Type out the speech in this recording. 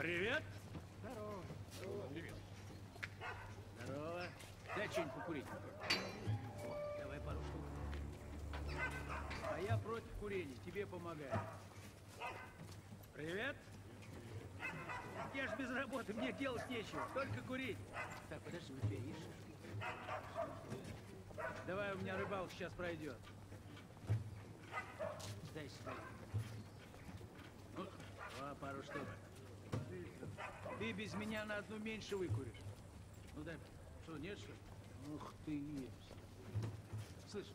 Привет. Здорово. Здорово. Привет. Здорово. Дай что-нибудь покурить. Давай пару штук. А я против курения, тебе помогаю. Привет. Я ж без работы, мне делать нечего, только курить. Так, подожди, у тебя Давай, у меня рыбалка сейчас пройдет. Дай сюда. Ну, пару штук. Ты без меня на одну меньше выкуришь. Ну дай. Что, нет, что ли? Ух ты, есть. Слышь,